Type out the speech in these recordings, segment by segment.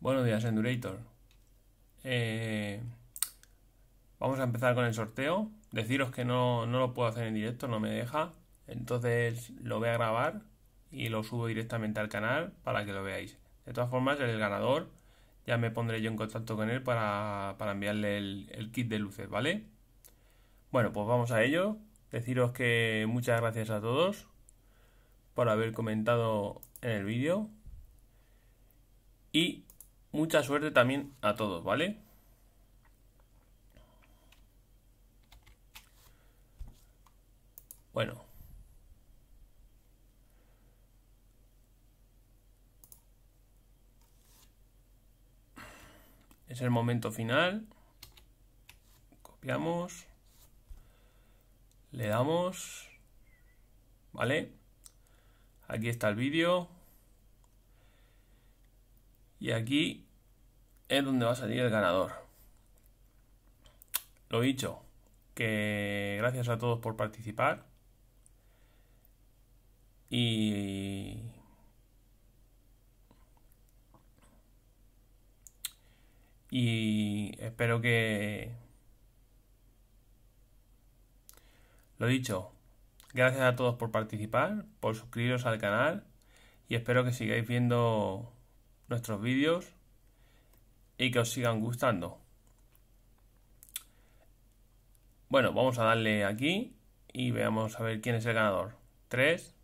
Buenos días, Endurator. Eh, vamos a empezar con el sorteo. Deciros que no, no lo puedo hacer en directo, no me deja. Entonces lo voy a grabar y lo subo directamente al canal para que lo veáis. De todas formas, el ganador ya me pondré yo en contacto con él para, enviarle el, el, kit de luces, ¿vale? Bueno, pues vamos a ello. Deciros que muchas gracias a todos por haber comentado en el vídeo. Mucha suerte también a todos, ¿vale? Bueno. Es el momento final. Copiamos. Le damos. ¿Vale? Aquí está el vídeo. Y aquí es donde va a salir el ganador. Lo dicho, que gracias a todos por participar. Y espero que lo dicho gracias a todos por participar por suscribiros al canal y espero que sigáis viendo nuestros vídeos y que os sigan gustando. Bueno, vamos a darle aquí y veamos a ver quién es el ganador. 3,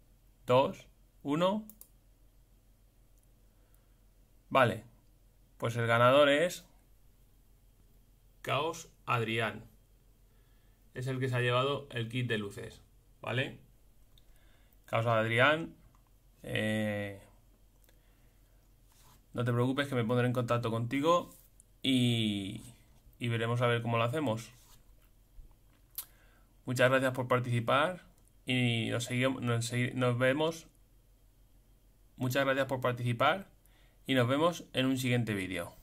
2, 1. Vale, pues el ganador es Caos Adrián. Es el que se ha llevado el kit de luces, ¿vale? Caos Adrián. Eh, no te preocupes que me pondré en contacto contigo y, veremos a ver cómo lo hacemos. Muchas gracias por participar y nos, seguimos, nos vemos. Muchas gracias por participar y nos vemos en un siguiente vídeo.